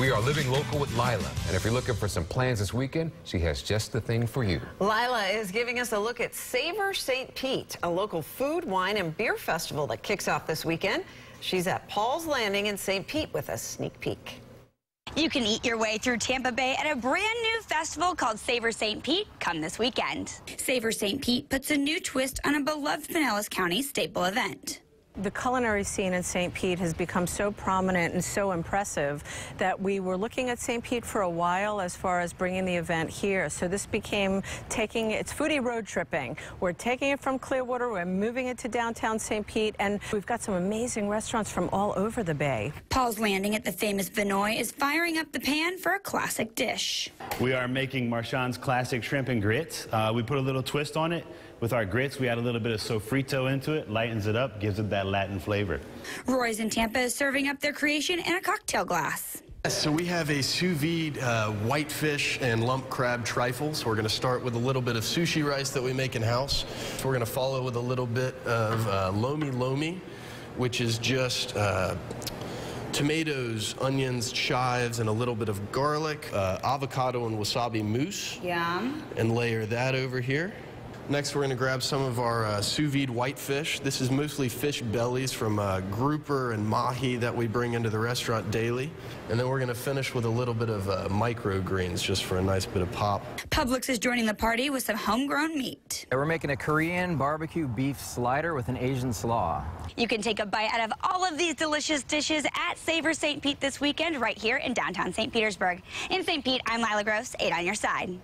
We are living local with Lila, and if you're looking for some plans this weekend, she has just the thing for you. Lila is giving us a look at Savor St. Pete, a local food, wine, and beer festival that kicks off this weekend. She's at Paul's Landing in St. Pete with a sneak peek. You can eat your way through Tampa Bay at a brand new festival called Savor St. Pete come this weekend. Savor St. Pete puts a new twist on a beloved Pinellas County staple event. The culinary scene in St. Pete has become so prominent and so impressive that we were looking at St. Pete for a while as far as bringing the event here. So this became taking, it's foodie road tripping. We're taking it from Clearwater, we're moving it to downtown St. Pete, and we've got some amazing restaurants from all over the bay. Paul's Landing at the famous Vinoy is firing up the pan for a classic dish. We are making Marchand's classic shrimp and grits. Uh, we put a little twist on it. With our grits, we add a little bit of sofrito into it, lightens it up, gives it that Latin flavor. Roy's in Tampa is serving up their creation in a cocktail glass. So we have a sous vide uh, whitefish and lump crab trifle. So We're going to start with a little bit of sushi rice that we make in house. We're going to follow with a little bit of uh, lomi lomi, which is just uh, tomatoes, onions, chives, and a little bit of garlic, uh, avocado and wasabi mousse. Yum. And layer that over here. Next, we're going to grab some of our uh, sous vide whitefish. This is mostly fish bellies from uh, grouper and mahi that we bring into the restaurant daily. And then we're going to finish with a little bit of uh, microgreens just for a nice bit of pop. Publix is joining the party with some homegrown meat. And we're making a Korean barbecue beef slider with an Asian slaw. You can take a bite out of all of these delicious dishes at Savor St. Pete this weekend right here in downtown St. Petersburg. In St. Pete, I'm Lila Gross, 8 on your side.